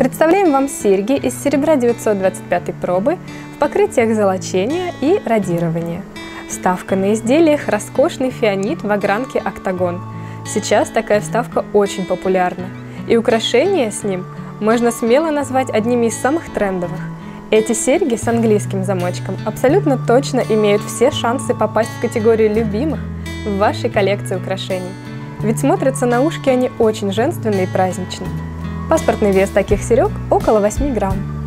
Представляем вам серьги из серебра 925 пробы в покрытиях золочения и радирования. Вставка на изделиях – роскошный фианит в огранке октагон. Сейчас такая вставка очень популярна. И украшения с ним можно смело назвать одними из самых трендовых. Эти серьги с английским замочком абсолютно точно имеют все шансы попасть в категорию любимых в вашей коллекции украшений. Ведь смотрятся на ушки они очень женственные и праздничные. Паспортный вес таких серег около 8 грамм.